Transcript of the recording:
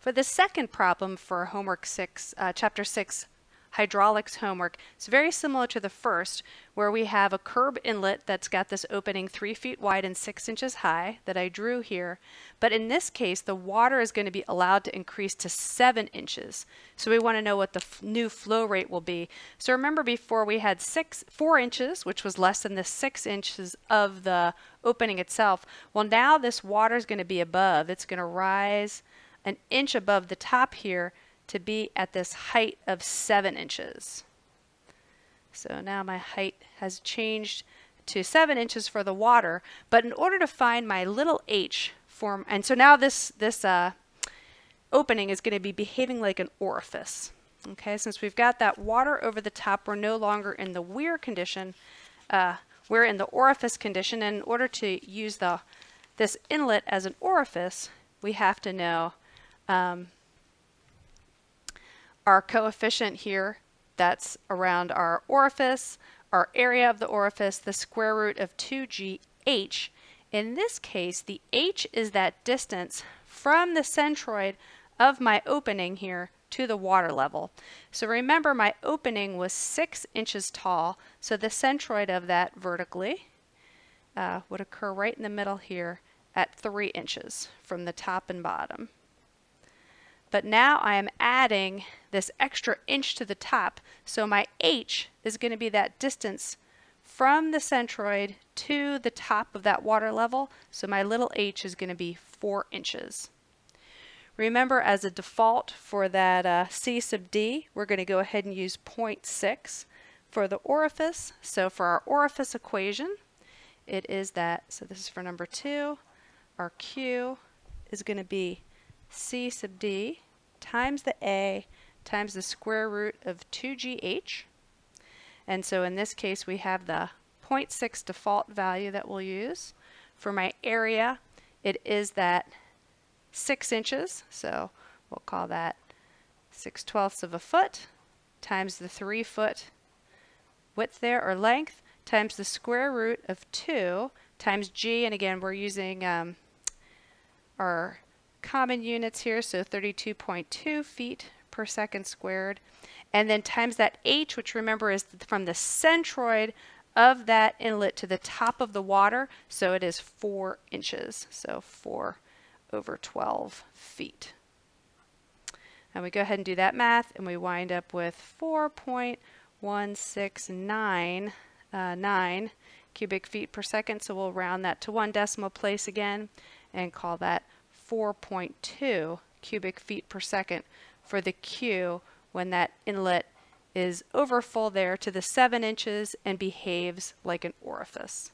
For the second problem for homework 6, uh, chapter 6, hydraulics homework, it's very similar to the first where we have a curb inlet that's got this opening 3 feet wide and 6 inches high that I drew here. But in this case, the water is going to be allowed to increase to 7 inches. So we want to know what the new flow rate will be. So remember before we had six, 4 inches, which was less than the 6 inches of the opening itself. Well, now this water is going to be above. It's going to rise an inch above the top here to be at this height of 7 inches. So now my height has changed to 7 inches for the water, but in order to find my little h form, and so now this, this uh, opening is going to be behaving like an orifice. Okay, since we've got that water over the top, we're no longer in the weir condition, uh, we're in the orifice condition, and in order to use the this inlet as an orifice, we have to know um, our coefficient here that's around our orifice, our area of the orifice, the square root of 2gh. In this case, the h is that distance from the centroid of my opening here to the water level. So remember my opening was 6 inches tall, so the centroid of that vertically uh, would occur right in the middle here at 3 inches from the top and bottom. But now I am adding this extra inch to the top. So my h is going to be that distance from the centroid to the top of that water level. So my little h is going to be 4 inches. Remember as a default for that uh, C sub D, we're going to go ahead and use 0.6 for the orifice. So for our orifice equation, it is that, so this is for number 2, our Q is going to be C sub D times the A times the square root of 2GH. And so in this case, we have the 0.6 default value that we'll use. For my area, it is that 6 inches, so we'll call that 6 twelfths of a foot times the 3 foot width there, or length, times the square root of 2 times g, and again, we're using um, our common units here, so 32.2 feet per second squared. And then times that h, which remember is from the centroid of that inlet to the top of the water, so it is 4 inches, so 4 over 12 feet. And we go ahead and do that math, and we wind up with 4.169 uh, cubic feet per second, so we'll round that to one decimal place again and call that 4.2 cubic feet per second for the Q when that inlet is over full there to the 7 inches and behaves like an orifice.